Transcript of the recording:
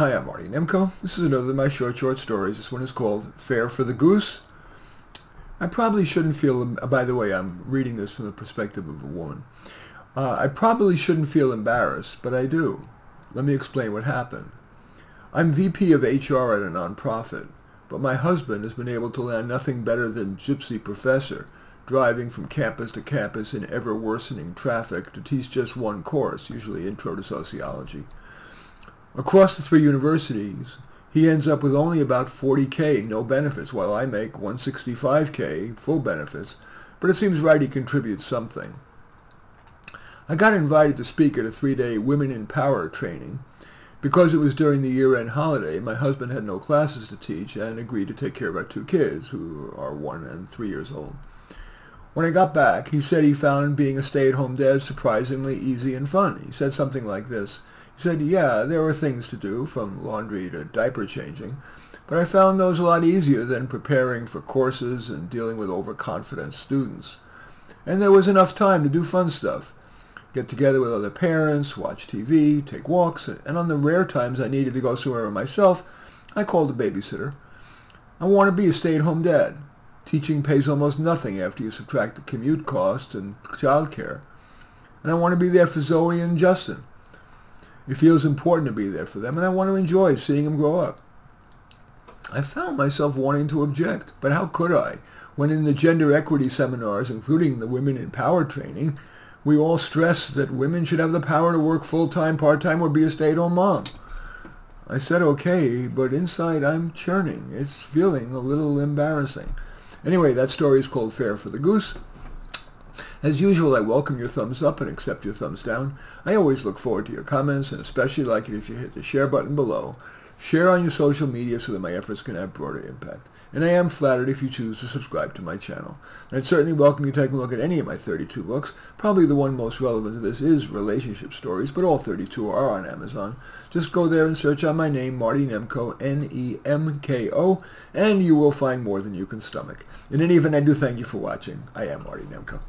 Hi, I'm Marty Nemko. This is another of my short, short stories. This one is called Fair for the Goose. I probably shouldn't feel, by the way, I'm reading this from the perspective of a woman. Uh, I probably shouldn't feel embarrassed, but I do. Let me explain what happened. I'm VP of HR at a nonprofit, but my husband has been able to land nothing better than gypsy professor, driving from campus to campus in ever-worsening traffic to teach just one course, usually Intro to Sociology. Across the three universities, he ends up with only about 40k no benefits, while I make 165k full benefits, but it seems right he contributes something. I got invited to speak at a three-day Women in Power training. Because it was during the year-end holiday, my husband had no classes to teach and agreed to take care of our two kids, who are one and three years old. When I got back, he said he found being a stay-at-home dad surprisingly easy and fun. He said something like this said, yeah, there were things to do, from laundry to diaper changing, but I found those a lot easier than preparing for courses and dealing with overconfident students. And there was enough time to do fun stuff. Get together with other parents, watch TV, take walks, and on the rare times I needed to go somewhere myself, I called a babysitter. I want to be a stay-at-home dad. Teaching pays almost nothing after you subtract the commute costs and childcare. And I want to be there for Zoe and Justin. It feels important to be there for them, and I want to enjoy seeing them grow up. I found myself wanting to object, but how could I, when in the gender equity seminars, including the Women in Power training, we all stress that women should have the power to work full-time, part-time, or be a stay-at-home mom. I said okay, but inside I'm churning. It's feeling a little embarrassing. Anyway, that story is called Fair for the Goose. As usual, I welcome your thumbs up and accept your thumbs down. I always look forward to your comments and especially like it if you hit the share button below. Share on your social media so that my efforts can have broader impact. And I am flattered if you choose to subscribe to my channel. And I'd certainly welcome you taking a look at any of my 32 books. Probably the one most relevant to this is Relationship Stories, but all 32 are on Amazon. Just go there and search on my name, Marty Nemko, N-E-M-K-O, and you will find more than you can stomach. In any event, I do thank you for watching. I am Marty Nemko.